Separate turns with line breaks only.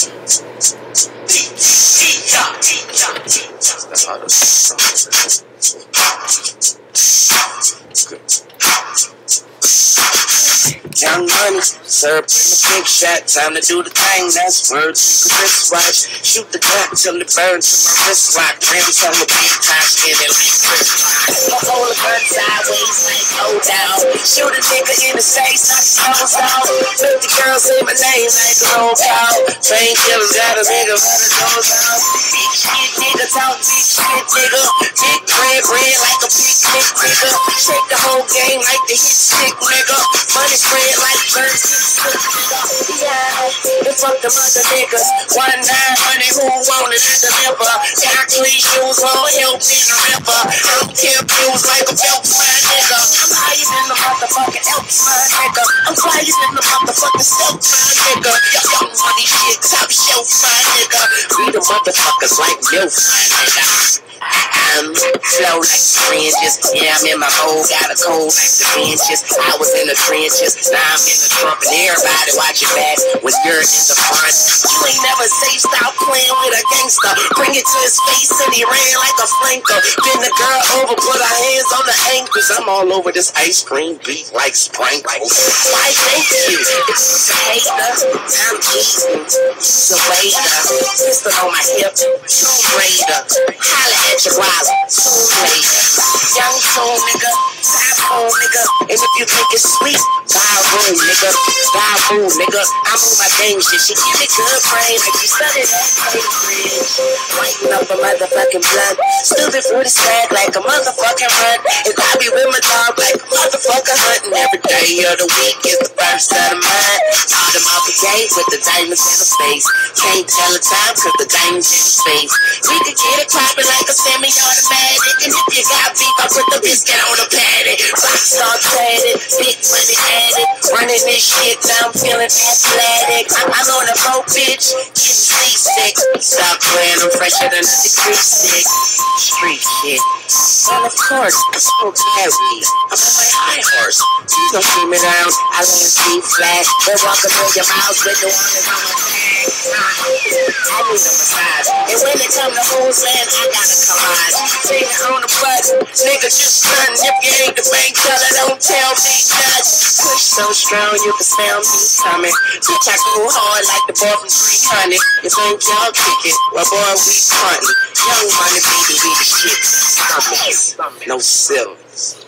That's how the Young money, syrup in the big shot, time to do the thing. That's words to the wristwatch. Shoot the gun till it burns to my wrist lock. Rims on the big top, skin it like Chris Rock. Hold the gun sideways like go down. Shoot a nigga in the face, nose out. Fifty girls say my name like a roll cow. Painkillers got a nigga running those out. Big shit nigga, talk big shit nigga. Big red, red like a big picnic nigga. Shake the whole game like the hit stick nigga. Money spread like birds. Yeah, and fuck the mother niggas. One nine hundred who wanted to deliver. Got clean shoes on, help in the river. I'm confused like a belt my nigga. Motherfucking my nigga. I'm higher than the motherfucking silk, my nigga. Young money shit, top shelf, my nigga. We the motherfuckers like milk, my nigga. Flow like fringes. Yeah, I'm in my hole, got a cold like the benches. I was in the trenches, now I'm in the trunk, and everybody watch your back when you're in the front. You ain't never safe, stop playing with a gangster. Bring it to his face, and he ran like a flanker. Bend the girl over, put her hands on the ankles. I'm all over this ice cream beat like sprinkles. Why thank you? Hater, I'm eating. A waiter, pistol on my hip, Tomb Raider. Holla at your wild, later. Young soul nigga, typhoon nigga. And if you think it's sweet, room nigga. A room nigga. I'm on my game shit. She give me good brain like she studied. Lighting up a motherfucking blunt. Stupid fruity snack like a motherfucking run. And I be with my dog like a motherfucker hunting. Every day of the week is the first of the month. All them off the gate with the diamonds in the face. Can't tell the time cause the diamonds in the face. We could get it poppin' like a semi-automatic. And if you got beef, I put the biscuit on the patty. Rockstar tatted, added. Running this shit, now I'm feeling athletic. I'm on a boat, bitch, getting seasick. Stop playing, I'm fresher than a degree stick. Street shit. Well, of course, I smoke heavy. I'm on my high horse. Please don't see me down. I land feet flat. They're walking through your mouth with the one that's on my back. I need a massage. And when it come to hoes, man, I got a nigga just run. If you ain't the bank teller, don't tell me nothing. Push so strong, you can smell me coming. Bitch, I go hard like the boy from 300. You think y'all kick it? Well, boy, we hunting. Young money, baby, we the shit. Summers, no silvers.